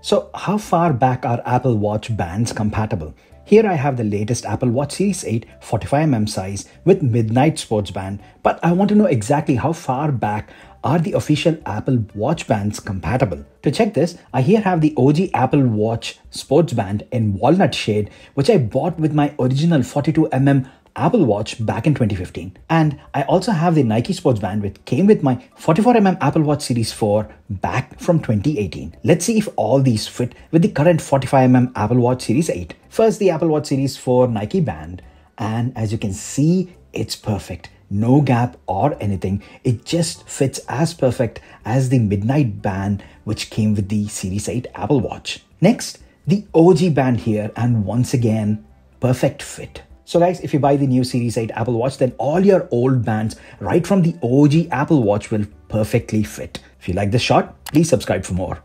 So how far back are Apple Watch bands compatible? Here I have the latest Apple Watch Series 8 45mm size with Midnight Sports Band, but I want to know exactly how far back are the official Apple Watch bands compatible? To check this, I here have the OG Apple Watch sports band in walnut shade, which I bought with my original 42mm Apple Watch back in 2015. And I also have the Nike Sports Band which came with my 44mm Apple Watch Series 4 back from 2018. Let's see if all these fit with the current 45mm Apple Watch Series 8. First, the Apple Watch Series 4 Nike band. And as you can see, it's perfect. No gap or anything. It just fits as perfect as the Midnight band which came with the Series 8 Apple Watch. Next, the OG band here and once again, perfect fit. So guys, if you buy the new Series 8 Apple Watch, then all your old bands right from the OG Apple Watch will perfectly fit. If you like this shot, please subscribe for more.